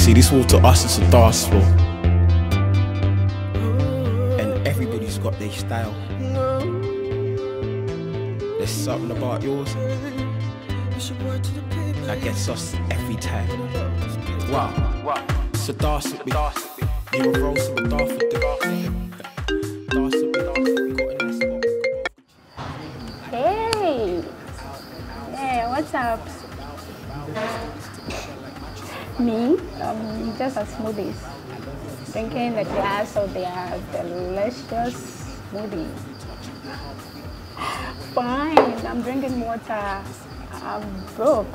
See, this wall to us is a dance floor. And everybody's got their style. There's something about yours that gets us every time. Wow. It's a dance with me. You're a so a dance with the Dance with me. Got a nice spot. Hey! Yeah, what's up? Me? Um, just a smoothies. Drinking a glass of their delicious smoothie. Fine, I'm drinking water. I'm broke.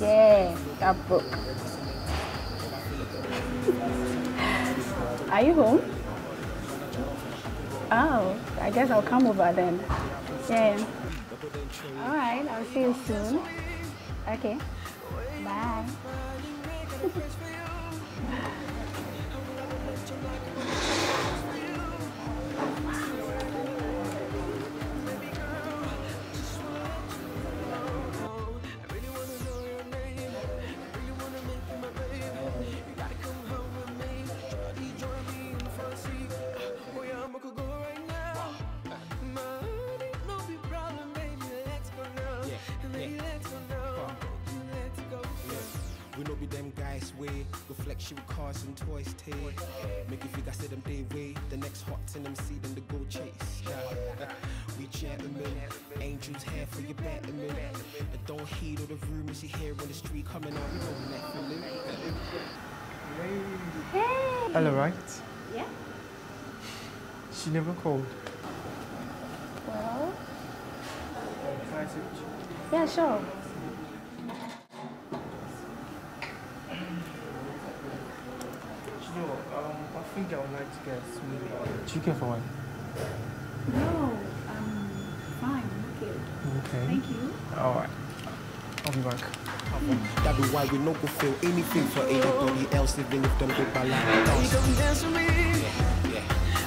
Yeah, I'm broke. Are you home? Oh, I guess I'll come over then. Yeah. All right, I'll see you soon. Okay. Bye. be them guys way, reflection cars and toys take. Make you figure say them day way, the next hot in them see them to go chase. Yeah. we gentlemen, angels here for your betterment. And don't heed all the rumors you hear on the street coming out, we know nothing. Hey! Hello, right? Yeah? She never called. Well, yeah, sure. You know, um, I think I would like to get smoothie. Chicken for one. No, um, fine, okay. Okay. Thank you. Alright. I'll be back. That be why we no go feel anything for anybody else, even if them go by like You us. come dance with me.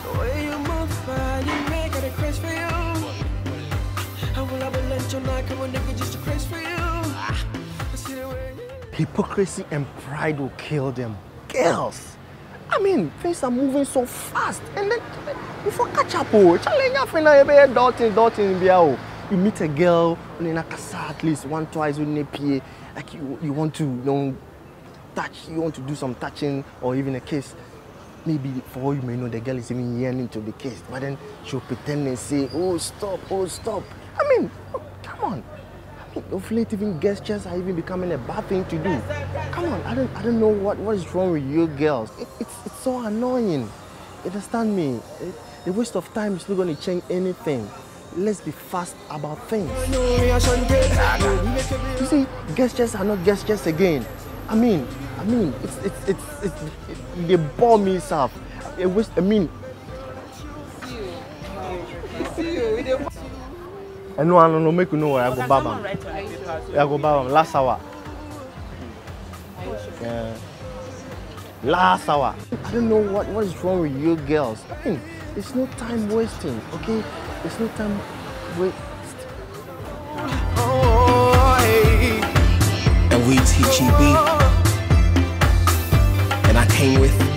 The way you move your body, make it a craze for you. I will have a lunch on night, come nigga, just a craze for you. I the way you. Hypocrisy and pride will kill them. Girls! I mean, things are moving so fast. And then, before catch up, oh, challenge your friend, you be dotting, dotting, be oh. You meet a girl, and then at least one, twice, with PA, like you, you want to, you know, touch, you want to do some touching, or even a kiss. Maybe for all you may know, the girl is even yearning to be kissed, but then she'll pretend and say, oh, stop, oh, stop. I mean, of even gestures are even becoming a bad thing to do. Come on, I don't, I don't know what, what is wrong with you girls. It, it's, it's so annoying. Understand me? It, the waste of time is not going to change anything. Let's be fast about things. You see, gestures are not gestures again. I mean, I mean, it's, it's, it's, it's it, they bore me was, I mean. I And no, no, no, make you know where I go bab. I go bab last hour. Yeah. Last hour. I don't know what what is wrong with you girls. I mean, it's no time wasting, okay? It's no time waste. And we teach EB. And I came with.